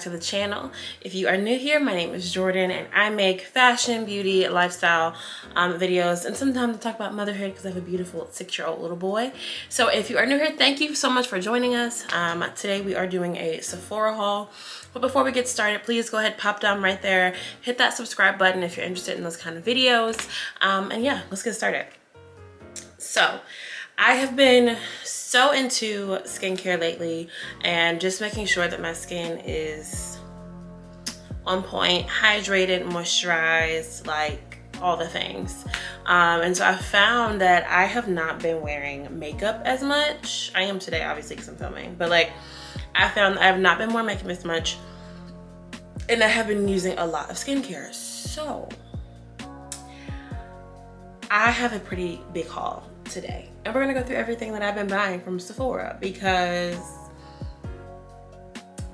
to the channel. If you are new here, my name is Jordan and I make fashion, beauty, lifestyle um, videos and sometimes I talk about motherhood because I have a beautiful six-year-old little boy. So if you are new here, thank you so much for joining us. Um, today we are doing a Sephora haul. But before we get started, please go ahead, pop down right there, hit that subscribe button if you're interested in those kind of videos. Um, and yeah, let's get started. So I have been so into skincare lately and just making sure that my skin is on point, hydrated, moisturized, like all the things. Um, and so I found that I have not been wearing makeup as much. I am today, obviously, because I'm filming, but like I found I have not been wearing makeup as much and I have been using a lot of skincare. So I have a pretty big haul today. And we're gonna go through everything that I've been buying from Sephora because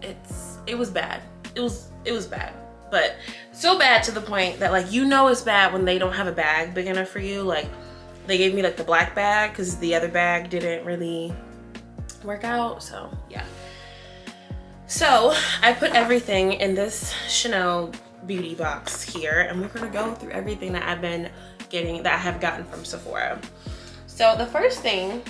it's it was bad. It was it was bad. But so bad to the point that like you know it's bad when they don't have a bag big enough for you. Like they gave me like the black bag because the other bag didn't really work out. So yeah. So I put everything in this Chanel beauty box here and we're gonna go through everything that I've been getting that I have gotten from Sephora. So the first thing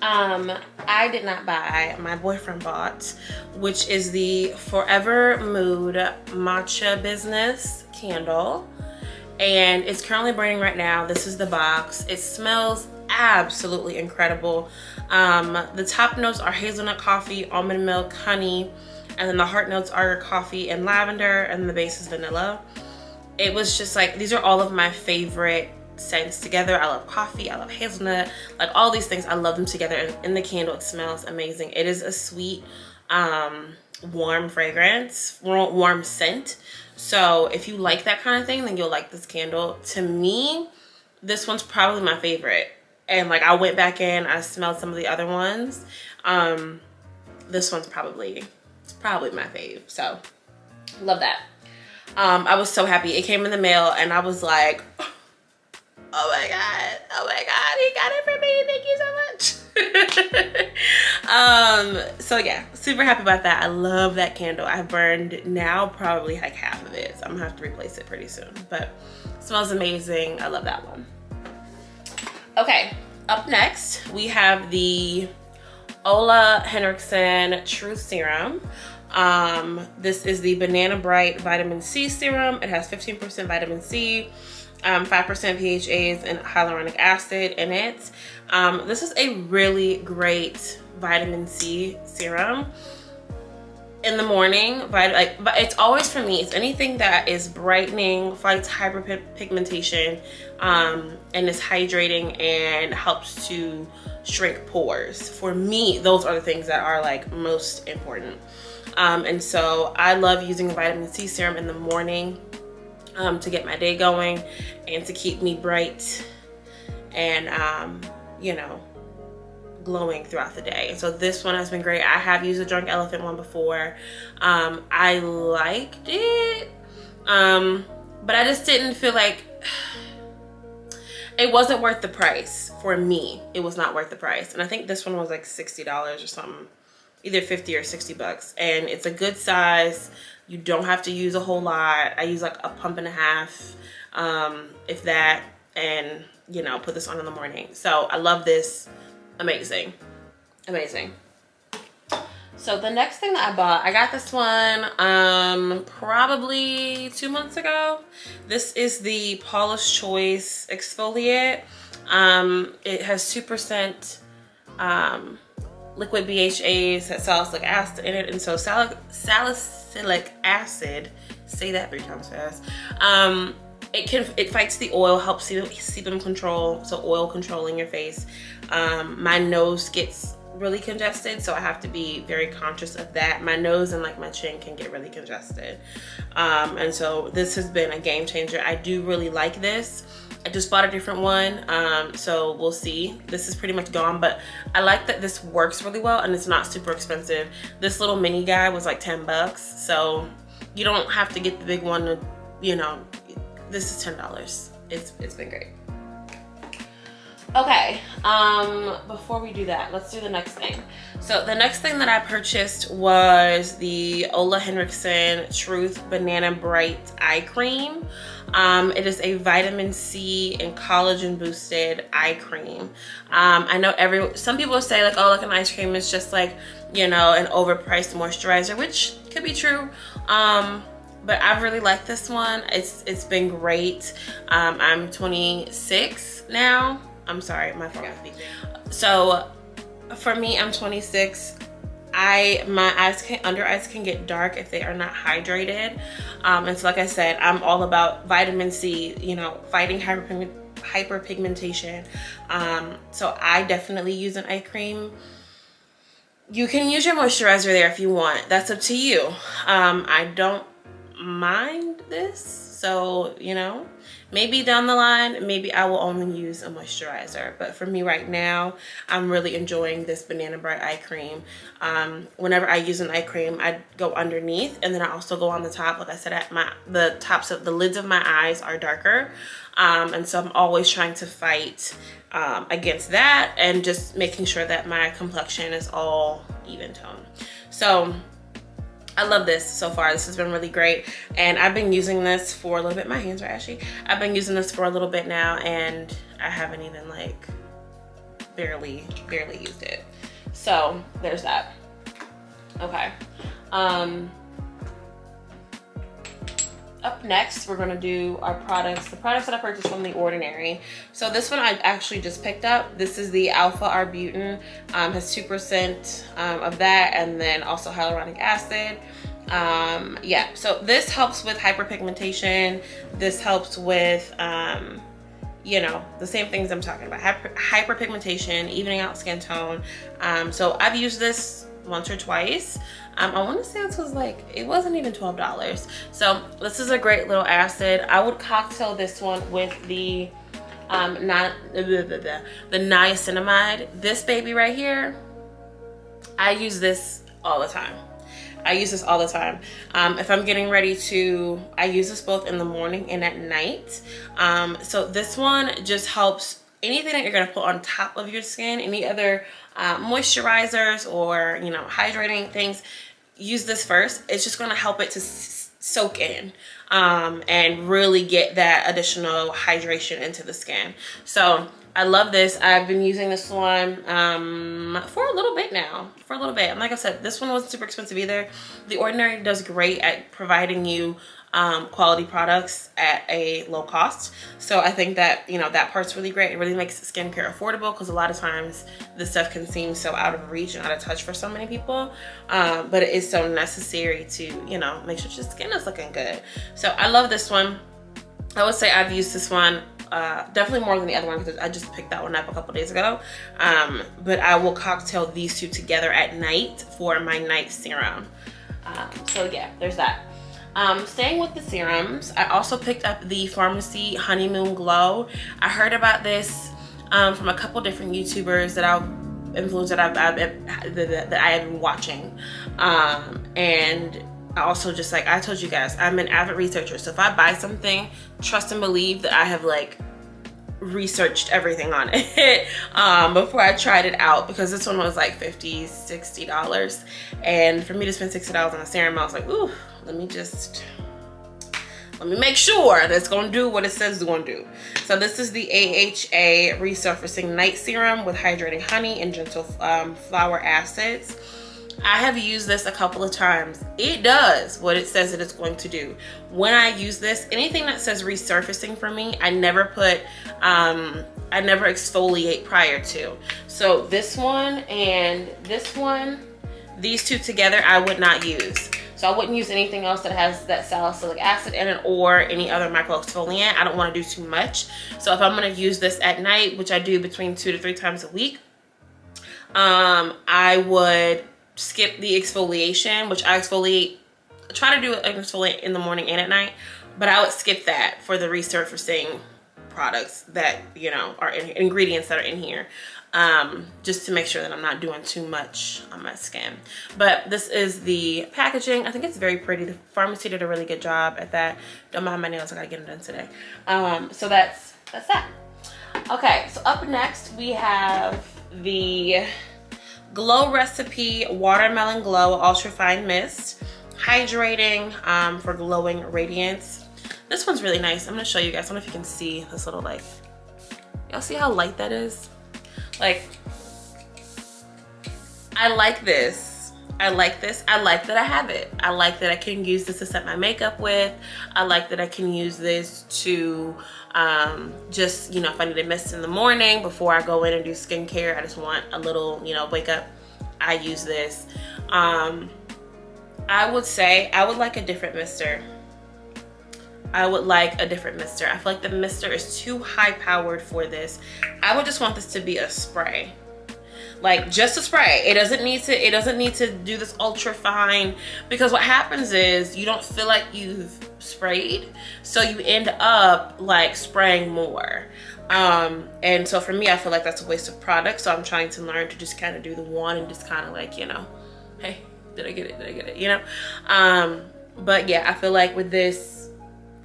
um, I did not buy, my boyfriend bought, which is the FORVR Mood Matcha Business candle. And it's currently burning right now. This is the box. It smells absolutely incredible. Um, the top notes are hazelnut coffee, almond milk, honey, and then the heart notes are coffee and lavender, and the base is vanilla. It was just like, these are all of my favorite scents together. I love coffee, I love hazelnut, like all these things. I love them together. And in the candle, it smells amazing. It is a sweet, um, warm fragrance, warm scent. So if you like that kind of thing, then you'll like this candle. To me, this one's probably my favorite. And like I went back in, I smelled some of the other ones. Um, this one's probably, it's probably my fave. So love that. Um, I was so happy. It came in the mail and I was like, oh my god. Oh my god. He got it for me. Thank you so much. Um so yeah super happy about that. I love that candle. I burned now probably like half of it so i'm gonna have to replace it pretty soon. But smells amazing. I love that one. Okay up next we have the Ole Henriksen Truth Serum. Um, this is the Banana Bright Vitamin C Serum. It has 15% vitamin C, um, 5% PHAs and hyaluronic acid in it. Um, this is a really great vitamin C serum. In the morning but like but it's always for me it's anything that is brightening fights hyperpigmentation um, and is hydrating and helps to shrink pores. For me those are the things that are like most important. Um, and so I love using a vitamin C serum in the morning um, to get my day going and to keep me bright and, um, you know, glowing throughout the day. And so this one has been great. I have used a Drunk Elephant one before. Um, I liked it, um, but I just didn't feel like it wasn't worth the price for me. It was not worth the price. And I think this one was like $60 or something, either 50 or 60 bucks. And it's a good size. You don't have to use a whole lot. I use like a pump and a half, um, if that, and you know, put this on in the morning. So I love this. Amazing. Amazing. So the next thing that I bought, I got this one um, probably two months ago. This is the Paula's Choice Exfoliate. Um, it has 2% um, liquid BHAs, salicylic acid in it, and so salicylic acid, say that three times fast, um, it can it fights the oil, helps sebum control, so oil controlling your face. Um, my nose gets really congested so I have to be very conscious of that. My nose and like my chin can get really congested. Um, and so this has been a game changer. I do really like this. I just bought a different one, um, so we'll see. This is pretty much gone, but I like that this works really well and it's not super expensive. This little mini guy was like 10 bucks, so you don't have to get the big one, to, you know, this is $10. It's, it's been great. Okay, um, before we do that, let's do the next thing. So the next thing that I purchased was the Ole Henriksen Truth Banana Bright Eye Cream. Um, it is a vitamin C and collagen boosted eye cream. Um, I know every some people say like, oh, like an ice cream is just like, you know, an overpriced moisturizer, which could be true. Um, but I really like this one. It's It's been great. Um, I'm 26 now. I'm sorry, my phone is beeping. So for me, I'm 26. I my eyes can under eyes can get dark if they are not hydrated. Um, and so like I said, I'm all about vitamin C, you know, fighting hyperpigment, hyperpigmentation. Um, so I definitely use an eye cream. You can use your moisturizer there if you want. That's up to you. Um, I don't mind this. So, you know, maybe down the line, maybe I will only use a moisturizer. But for me right now, I'm really enjoying this Banana Bright Eye Cream. Um, whenever I use an eye cream, I go underneath and then I also go on the top. Like I said, at my the tops of the lids of my eyes are darker. Um, and so I'm always trying to fight um, against that and just making sure that my complexion is all even tone. So I love this so far. This has been really great. And I've been using this for a little bit. My hands are ashy. I've been using this for a little bit now and I haven't even like barely, barely used it. So there's that. Okay. Um, up next, we're gonna do our products, the products that I purchased from The Ordinary. So this one I actually just picked up. This is the Alpha Arbutin, um, has 2% um, of that and then also hyaluronic acid. Um, yeah, so this helps with hyperpigmentation. This helps with, um, you know, the same things I'm talking about. Hyper hyperpigmentation, evening out skin tone. Um, so I've used this once or twice. Um, I want to say this was like, it wasn't even $12. So this is a great little acid. I would cocktail this one with the um, not, the niacinamide. This baby right here, I use this all the time. I use this all the time. Um, if I'm getting ready to, I use this both in the morning and at night. Um, so this one just helps anything that you're gonna put on top of your skin, any other uh, moisturizers or, you know, hydrating things, use this first. It's just gonna help it to soak in um, and really get that additional hydration into the skin. So I love this. I've been using this one um, for a little bit now, for a little bit. And like I said, this one wasn't super expensive either. The Ordinary does great at providing you um, quality products at a low cost. So I think that, you know, that part's really great. It really makes skincare affordable because a lot of times this stuff can seem so out of reach and out of touch for so many people. Um, but it is so necessary to, you know, make sure your skin is looking good. So I love this one. I would say I've used this one uh, definitely more than the other one because I just picked that one up a couple days ago. Um, but I will cocktail these two together at night for my night serum. Um, so yeah, there's that. Um, staying with the serums, I also picked up the Farmacy Honeymoon Glow. I heard about this um, from a couple different YouTubers that I've influenced that I've, I've that, I have been watching, um, and I also just like I told you guys, I'm an avid researcher. So if I buy something, trust and believe that I have like researched everything on it um, before I tried it out because this one was like 50 60 dollars and for me to spend 60 dollars on a serum I was like ooh let me just let me make sure it's gonna do what it says it's gonna do. So this is the AHA Resurfacing Night Serum with hydrating honey and gentle um, flower acids. I have used this a couple of times. It does what it says that it's going to do. When I use this, anything that says resurfacing for me, I never put, um, I never exfoliate prior to. So this one and this one, these two together, I would not use. So I wouldn't use anything else that has that salicylic acid in it or any other micro exfoliant. I don't want to do too much. So if I'm going to use this at night, which I do between two to three times a week, um, I would skip the exfoliation, which I exfoliate, try to do an exfoliate in the morning and at night, but I would skip that for the resurfacing products that, you know, are in, ingredients that are in here um, just to make sure that I'm not doing too much on my skin. But this is the packaging. I think it's very pretty. The Farmacy did a really good job at that. Don't mind my nails, I gotta get them done today. Um, so that's, that's that. Okay, so up next we have the Glow Recipe Watermelon Glow Ultra Fine Mist. Hydrating um, for glowing radiance. This one's really nice. I'm gonna show you guys. I don't know if you can see this little like, y'all see how light that is? Like, I like this I like this. I like that I have it. I like that I can use this to set my makeup with. I like that I can use this to um, just, you know, if I need a mist in the morning before I go in and do skincare, I just want a little, you know, wake up. I use this. Um, I would say I would like a different mister. I would like a different mister. I feel like the mister is too high powered for this. I would just want this to be a spray like just a spray. It doesn't need to it doesn't need to do this ultra fine because what happens is you don't feel like you've sprayed so you end up like spraying more. Um and so for me i feel like that's a waste of product so i'm trying to learn to just kind of do the one and just kind of like you know hey did i get it? Did i get it? You know? Um but yeah i feel like with this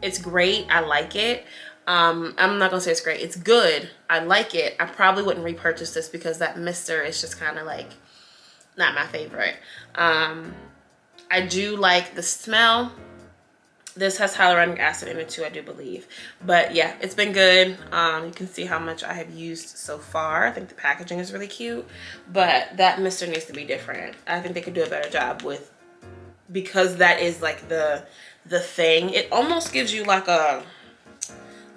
it's great. I like it um, I'm not gonna say it's great. It's good. I like it. I probably wouldn't repurchase this because that mister is just kind of like not my favorite. Um, I do like the smell. This has hyaluronic acid in it too, I do believe. But yeah, it's been good. Um, you can see how much I have used so far. I think the packaging is really cute, but that mister needs to be different. I think they could do a better job with, because that is like the, the thing. It almost gives you like a,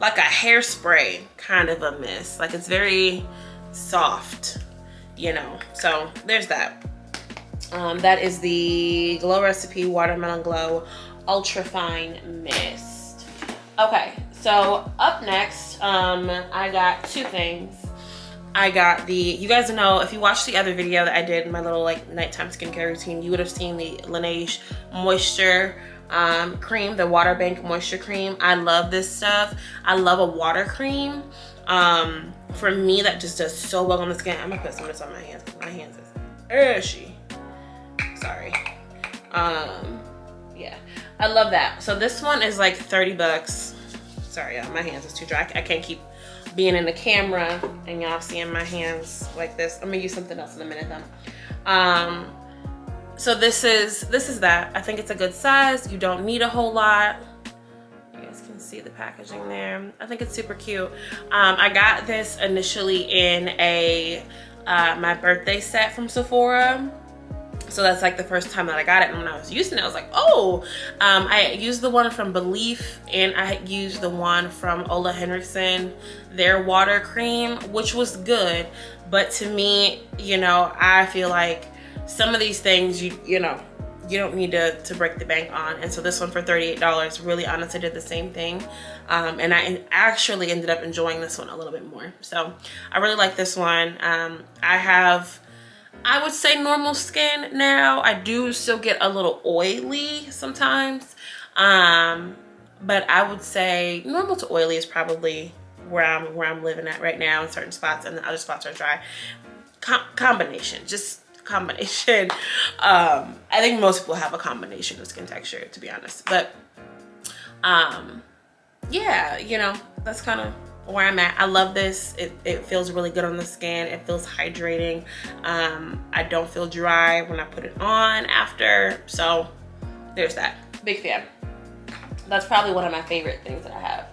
like a hairspray kind of a mist. Like it's very soft, you know. So there's that. Um, that is the Glow Recipe Watermelon Glow Ultra Fine Mist. Okay, so up next, um, I got two things. I got the, you guys know, if you watched the other video that I did, my little like nighttime skincare routine, you would have seen the Laneige Moisture um, cream, the Water Bank Moisture Cream. I love this stuff. I love a water cream. Um, for me, that just does so well on the skin. I'm gonna put some of this on my hands my hands is ashy. Sorry. Um, yeah, I love that. So this one is like 30 bucks. Sorry, y'all, my hands is too dry. I can't keep being in the camera and y'all seeing my hands like this. I'm gonna use something else in a minute though. Um, so this is this is that. I think it's a good size. You don't need a whole lot. You guys can see the packaging there. I think it's super cute. Um, I got this initially in a uh, my birthday set from Sephora. So that's like the first time that I got it. And when I was using it, I was like, oh, um, I used the one from Belief and I used the one from Ole Henriksen, their water cream, which was good. But to me, you know, I feel like some of these things you you know you don't need to, to break the bank on. And so this one for $38 really honestly did the same thing. Um, and I actually ended up enjoying this one a little bit more. So I really like this one. Um, I have, I would say normal skin now. I do still get a little oily sometimes. Um, but I would say normal to oily is probably where I'm where I'm living at right now in certain spots and the other spots are dry. Com combination, just combination. Um, I think most people have a combination of skin texture, to be honest. But um, yeah, you know, that's kind of where I'm at. I love this. It, it feels really good on the skin. It feels hydrating. Um, I don't feel dry when I put it on after. So there's that. Big fan. That's probably one of my favorite things that I have.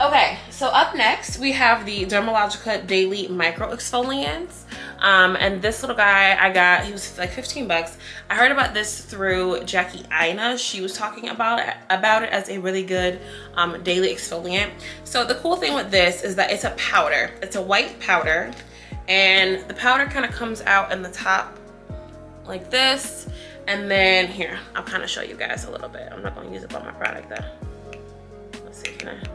Okay, so up next we have the Dermalogica Daily Microfoliants. Um, and this little guy I got, he was like 15 bucks. I heard about this through Jackie Aina. She was talking about it, about it as a really good um, daily exfoliant. So the cool thing with this is that it's a powder. It's a white powder and the powder kind of comes out in the top like this. And then here, I'll kind of show you guys a little bit. I'm not gonna use up all my product though. Let's see, can I?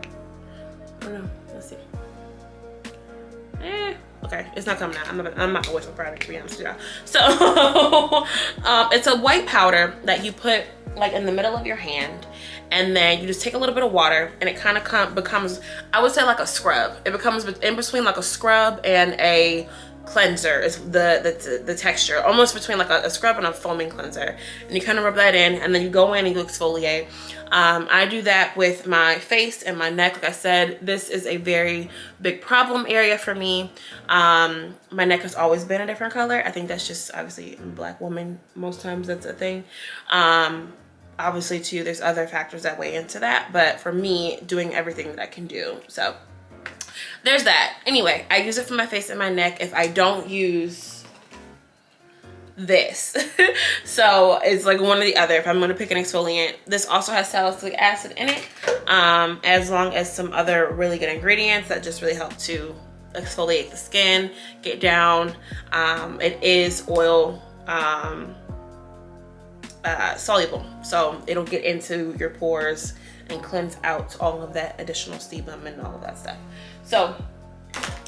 Oh no, let's see. Okay it's not coming out. I'm not, I'm not gonna waste my to be honest with y'all. So um, it's a white powder that you put like in the middle of your hand and then you just take a little bit of water and it kind of becomes i would say like a scrub. It becomes in between like a scrub and a cleanser is the, the, the texture, almost between like a, a, scrub and a foaming cleanser. And you kind of rub that in and then you go in and you exfoliate. Um, I do that with my face and my neck. Like I said, this is a very big problem area for me. Um, my neck has always been a different color. I think that's just obviously a black woman. Most times that's a thing. Um, obviously too, there's other factors that weigh into that. But for me, doing everything that I can do. So there's that. Anyway, I use it for my face and my neck. If I don't use this. so it's like one or the other if I'm gonna pick an exfoliant. This also has salicylic acid in it, um, as long as some other really good ingredients that just really help to exfoliate the skin, get down. Um, it is oil um, uh, soluble, so it'll get into your pores and cleanse out all of that additional sebum and all of that stuff. So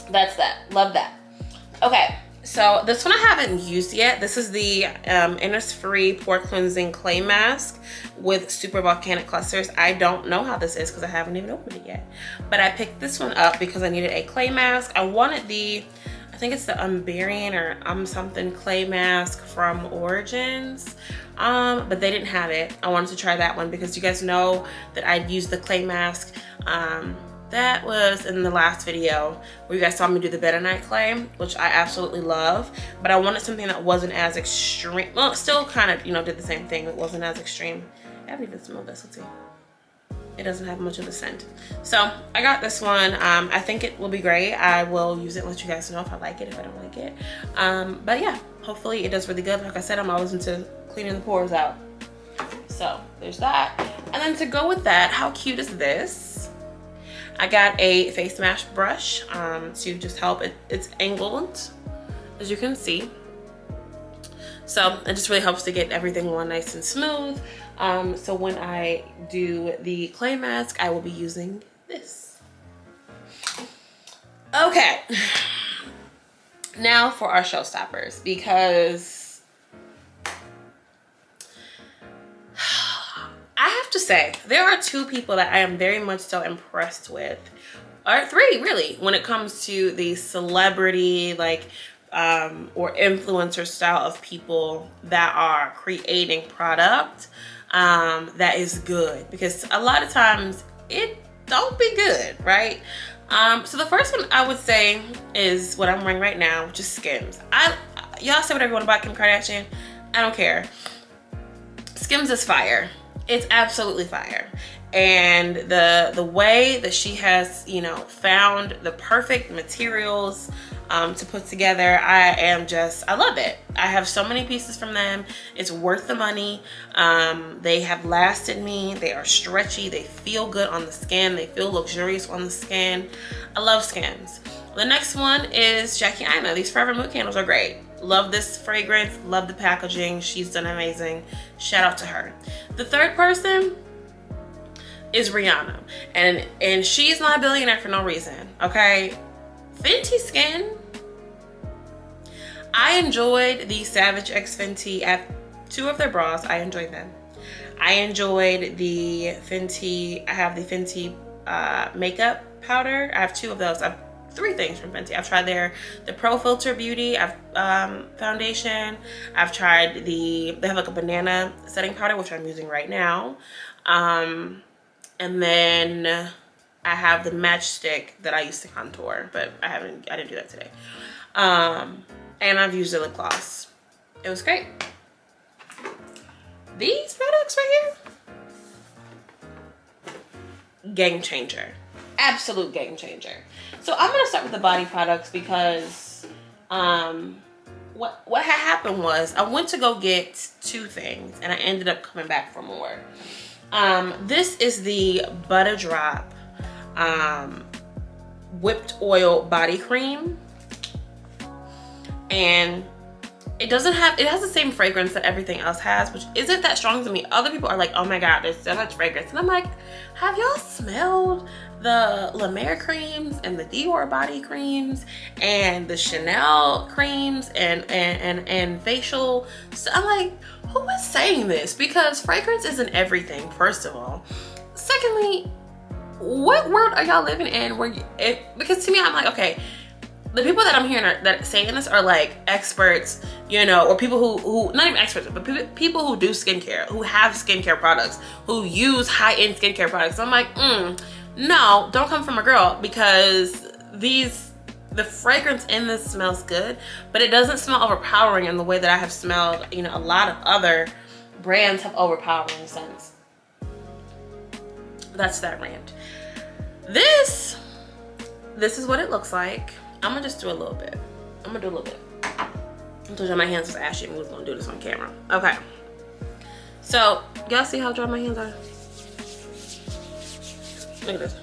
that's that, love that. Okay, so this one I haven't used yet. This is the um, Innisfree Pore Cleansing Clay Mask with Super Volcanic Clusters. I don't know how this is because I haven't even opened it yet. But I picked this one up because I needed a clay mask. I wanted the, I think it's the Umbarian or um something clay mask from Origins. Um, but they didn't have it. I wanted to try that one because you guys know that I'd used the clay mask um, that was in the last video where you guys saw me do the better night clay, which I absolutely love. But I wanted something that wasn't as extreme. Well, still kind of, you know, did the same thing. It wasn't as extreme. I haven't even smelled this. Let's see. It doesn't have much of a scent. So I got this one. Um, I think it will be great. I will use it and let you guys know if I like it, if I don't like it. Um, but yeah, hopefully it does really good. Like I said, I'm always into cleaning the pores out. So there's that. And then to go with that, how cute is this? I got a face mask brush um, to just help. It, it's angled, as you can see. So it just really helps to get everything on nice and smooth. Um, so when I do the clay mask, I will be using this. Okay. Now for our showstoppers because to say, there are two people that I am very much so impressed with, or three really, when it comes to the celebrity, like, um, or influencer style of people that are creating product um, that is good. Because a lot of times it don't be good, right? Um, so the first one I would say is what I'm wearing right now, which is Skims. I Y'all say whatever you want about Kim Kardashian. I don't care. Skims is fire it's absolutely fire. And the the way that she has you know found the perfect materials um, to put together I am just I love it. I have so many pieces from them. It's worth the money. Um, they have lasted me. They are stretchy. They feel good on the skin. They feel luxurious on the skin. I love Skims the next one is Jackie Aina. These FORVR Mood candles are great Love this fragrance, love the packaging. She's done amazing. Shout out to her. The third person is Rihanna. And and she's not a billionaire for no reason. Okay. Fenty Skin. I enjoyed the Savage X Fenty at two of their bras. I enjoyed them. I enjoyed the Fenty, I have the Fenty uh, makeup powder. I have two of those. I've three things from Fenty. I've tried their the Pro Filter Beauty I've, um, foundation. I've tried the, they have like a banana setting powder, which I'm using right now. Um, and then I have the matchstick that I used to contour, but I haven't, I didn't do that today. Um, and I've used the lip gloss. It was great. These products right here, game changer absolute game changer. So I'm gonna start with the body products because um, what what had happened was I went to go get two things and I ended up coming back for more. Um, this is the Butta Drop um, whipped oil body cream. And it doesn't have it has the same fragrance that everything else has which isn't that strong to me. Other people are like oh my god there's so much fragrance. And i'm like have y'all smelled the La Mer creams and the Dior body creams and the Chanel creams and and and, and facial. So I'm like, who is saying this? Because fragrance isn't everything, first of all. Secondly, what world are y'all living in where you, because to me, I'm like, okay, the people that I'm hearing are, that saying this are like experts, you know, or people who, who not even experts, but people who do skincare, who have skincare products, who use high-end skincare products. I'm like, mm, no, don't come from a girl because these, the fragrance in this smells good, but it doesn't smell overpowering in the way that I have smelled, you know, a lot of other brands have overpowering scents. That's that rant. This, this is what it looks like. I'm gonna just do a little bit. I'm gonna do a little bit. I told you my hands was ashy and we was gonna do this on camera. Okay. So, y'all see how dry my hands are? Look at this.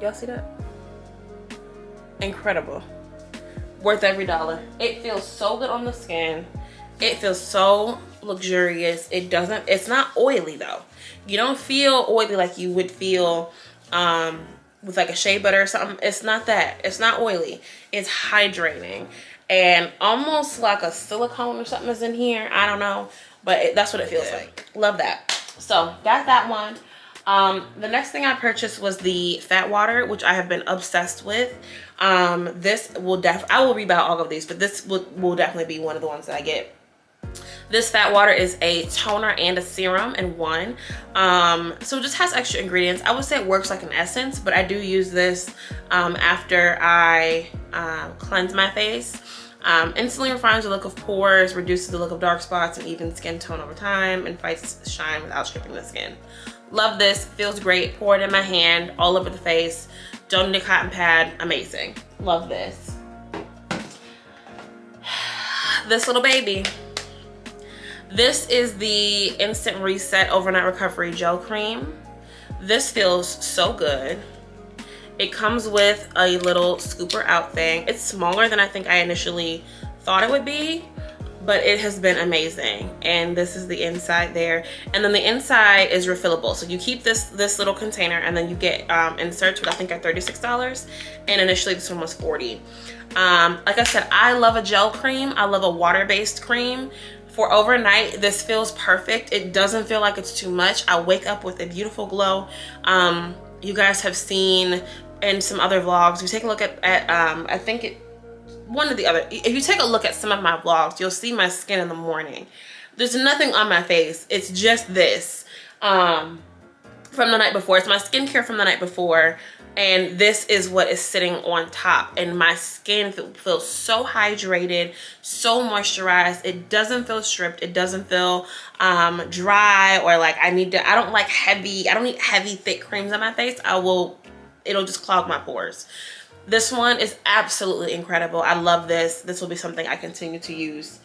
Y'all see that? Incredible. Worth every dollar. It feels so good on the skin. It feels so luxurious. It doesn't, it's not oily though. You don't feel oily like you would feel um, with like a shea butter or something. It's not that. It's not oily. It's hydrating. And almost like a silicone or something is in here. I don't know. But it, that's what it feels like. Love that. So got that one. Um, the next thing I purchased was the Fat Water, which I have been obsessed with. Um, this will def I will rebuy all of these, but this will, will definitely be one of the ones that I get this fat water is a toner and a serum in one. Um, so it just has extra ingredients. I would say it works like an essence, but I do use this um, after I uh, cleanse my face. Um, instantly refines the look of pores, reduces the look of dark spots and even skin tone over time, and fights shine without stripping the skin. Love this, feels great. Pour it in my hand, all over the face. Don't need a cotton pad, amazing. Love this. This little baby. This is the Instant Reset Overnight Recovery Gel Cream. This feels so good. It comes with a little scooper out thing. It's smaller than I think I initially thought it would be, but it has been amazing. And this is the inside there. And then the inside is refillable. So you keep this, this little container and then you get um, inserts, which I think are $36. And initially this one was 40 um, like I said, I love a gel cream. I love a water-based cream for overnight this feels perfect it doesn't feel like it's too much i wake up with a beautiful glow um, you guys have seen in some other vlogs. If you take a look at, at um, i think it one of the other if you take a look at some of my vlogs you'll see my skin in the morning. There's nothing on my face. It's just this um, from the night before. It's my skincare from the night before and this is what is sitting on top. And my skin feels so hydrated so moisturized. It doesn't feel stripped. It doesn't feel um, dry or like I need to I don't like heavy I don't need heavy thick creams on my face. I will it'll just clog my pores this one is absolutely incredible I love this this will be something I continue to use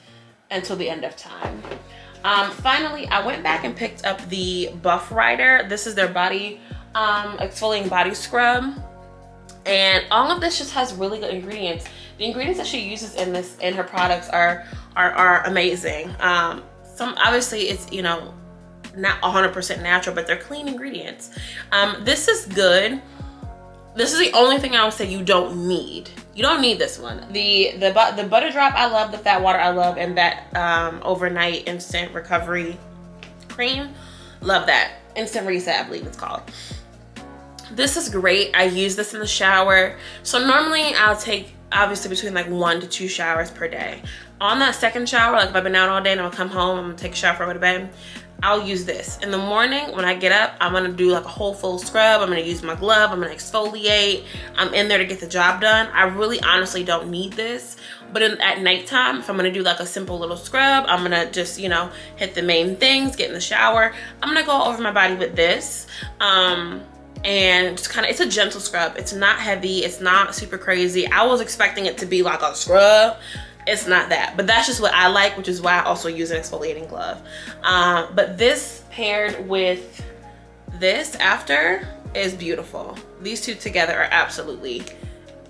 until the end of time um, finally I went back and picked up the Buff Ryder this is their body um, exfoliating body scrub. And all of this just has really good ingredients. The ingredients that she uses in this in her products are are, are amazing. Um, some obviously it's you know not 100% natural, but they're clean ingredients. Um, this is good. This is the only thing I would say you don't need. You don't need this one. The the the Butta Drop I love, the fat water I love, and that um, overnight instant recovery cream, love that. Instant reset, I believe it's called this is great i use this in the shower so normally i'll take obviously between like one to two showers per day on that second shower like if i've been out all day and i'll come home i'm gonna take a shower go to bed I'll use this. In the morning, when I get up, I'm gonna do like a whole full scrub. I'm gonna use my glove, I'm gonna exfoliate. I'm in there to get the job done. I really honestly don't need this. But in, at nighttime, if I'm gonna do like a simple little scrub, I'm gonna just, you know, hit the main things, get in the shower. I'm gonna go over my body with this. Um, and just kind of it's a gentle scrub it's not heavy it's not super crazy i was expecting it to be like a scrub it's not that but that's just what i like which is why i also use an exfoliating glove. Um, but this paired with this after is beautiful. These two together are absolutely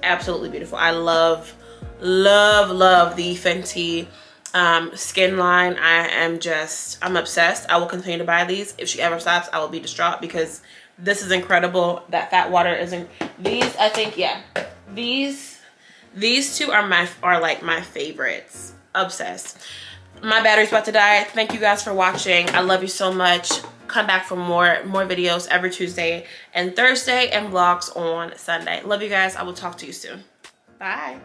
absolutely beautiful. I love love love the fenty um, skin line. I am just i'm obsessed. I will continue to buy these. If she ever stops i will be distraught because this is incredible. That fat water isn't these, I think, yeah. These these two are my are like my favorites. Obsessed. My battery's about to die. Thank you guys for watching. I love you so much. come back for more more videos every Tuesday and Thursday and vlogs on Sunday. Love you guys. I will talk to you soon. Bye.